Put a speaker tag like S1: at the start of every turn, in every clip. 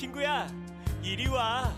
S1: 친구야, 이리 와.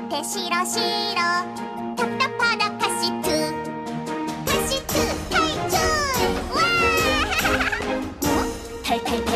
S2: ってしろしろたったぱらかしつかしつかい
S1: ちゅうわー！いたい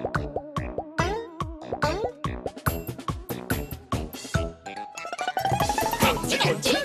S1: Hãy subscribe
S2: cho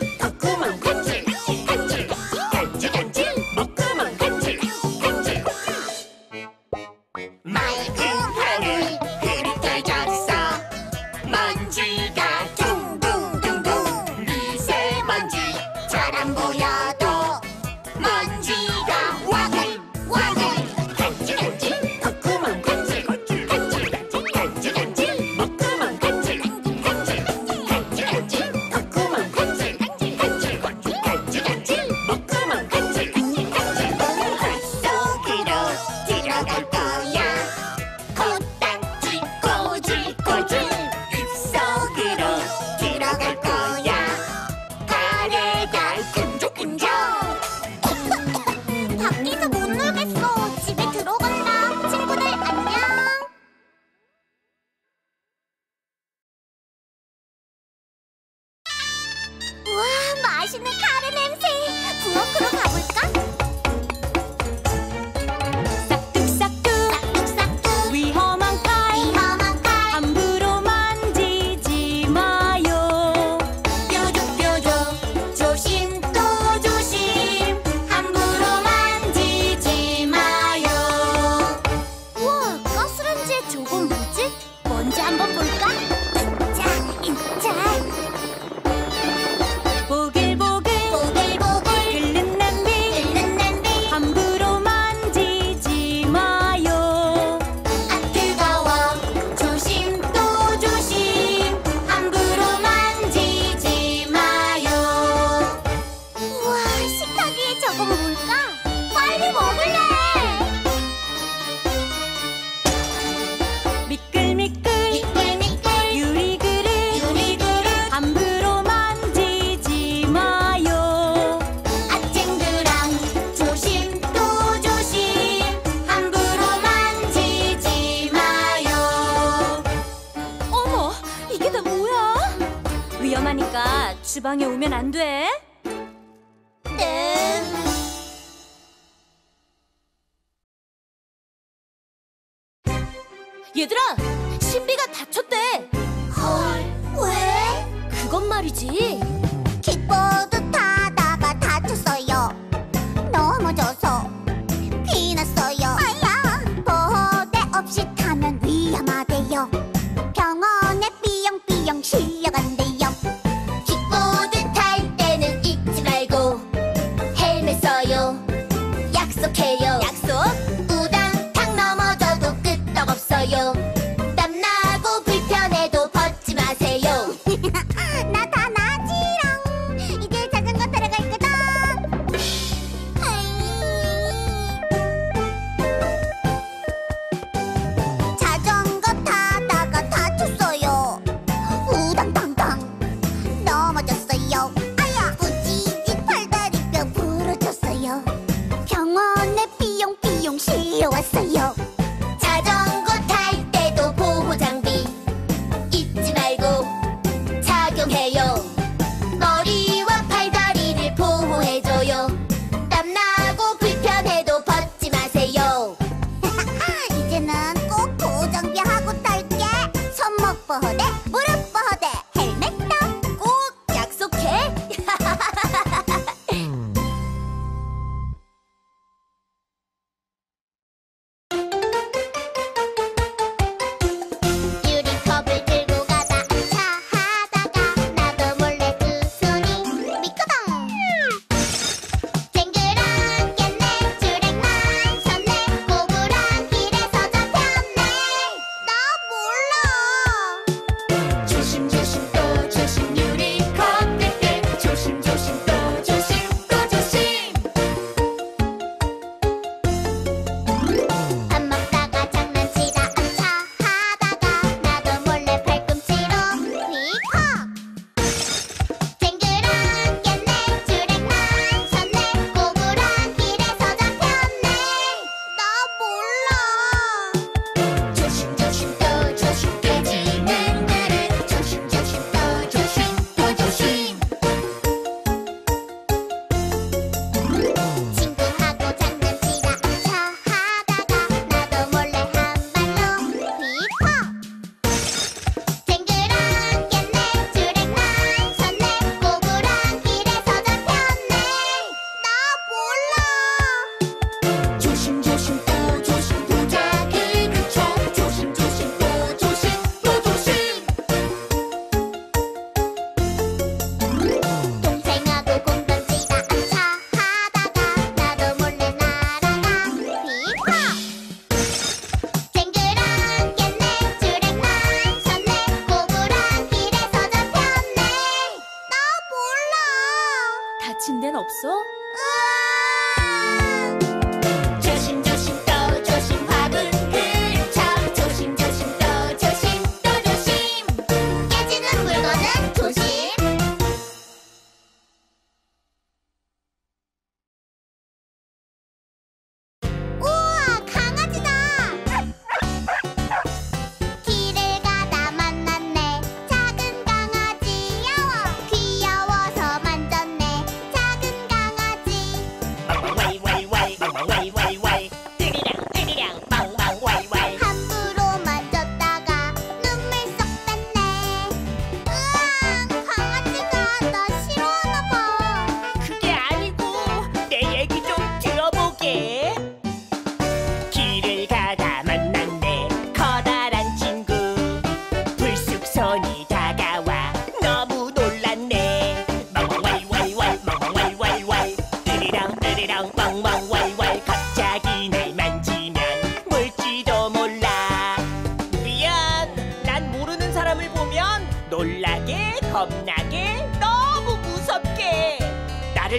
S2: 공항에 오면 안 돼?
S1: 네.
S2: 얘들아, 신비가 다쳤대.
S1: 헐, 왜?
S2: 그건 말이지.
S1: 킥보드 타다가 다쳤어요. 넘어져서 피났어요. 아야. 보호대 없이 타면 위험하대요. 병원에 삐용삐용 실려가.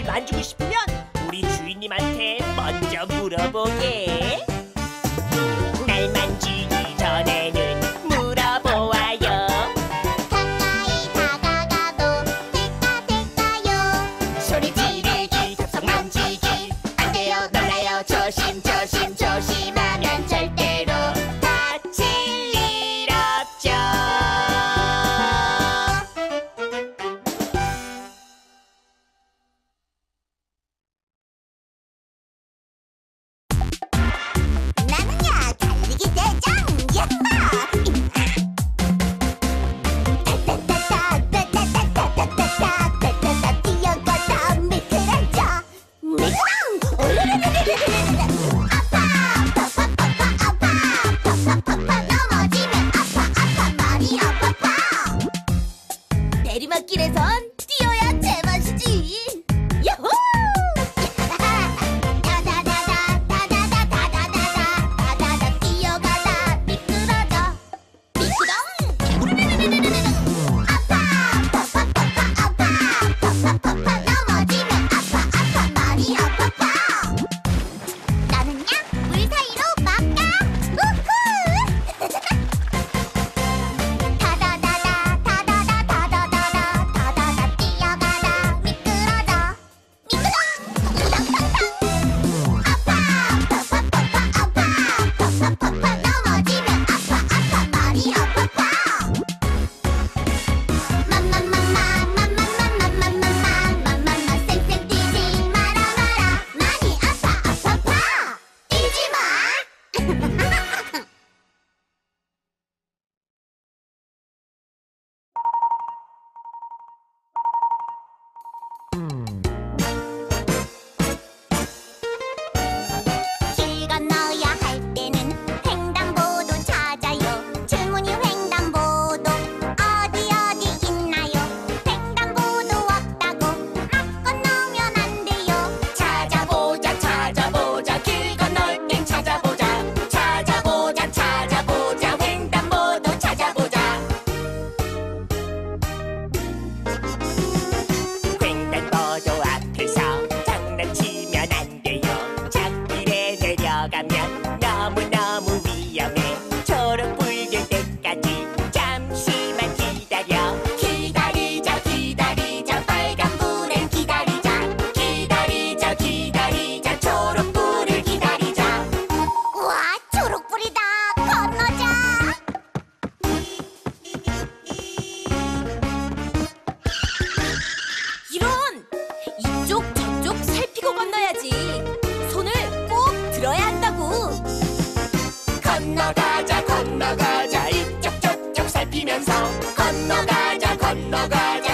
S1: 만지고
S3: 싶 Done. get it, it. 건너가자 건너가자 이쪽 저쪽 살피면서 건너가자 건너가자